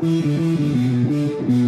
Here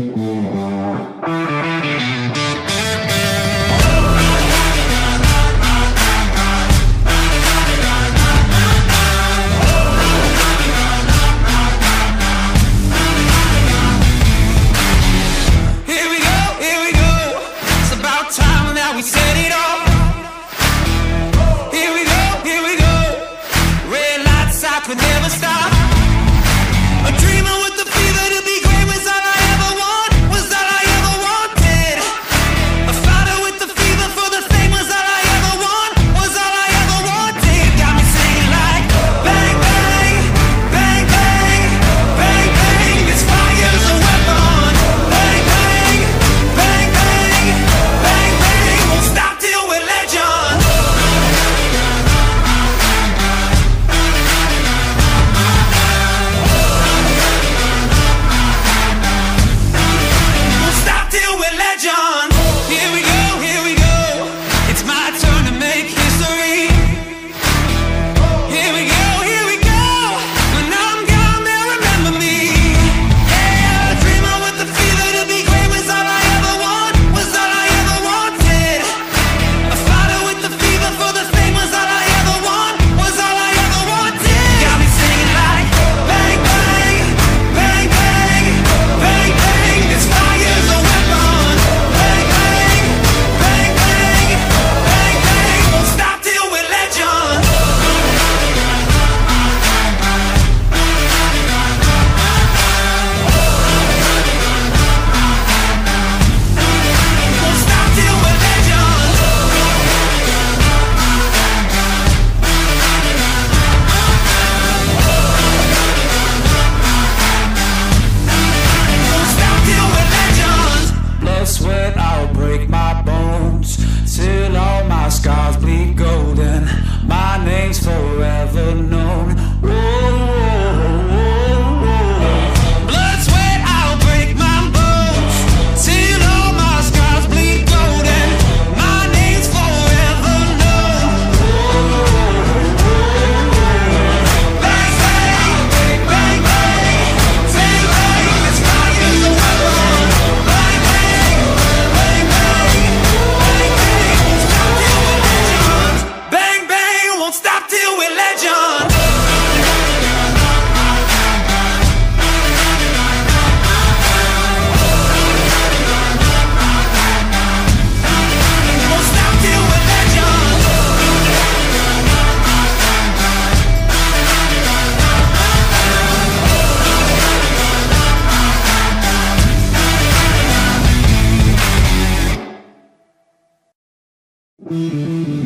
forever known. Música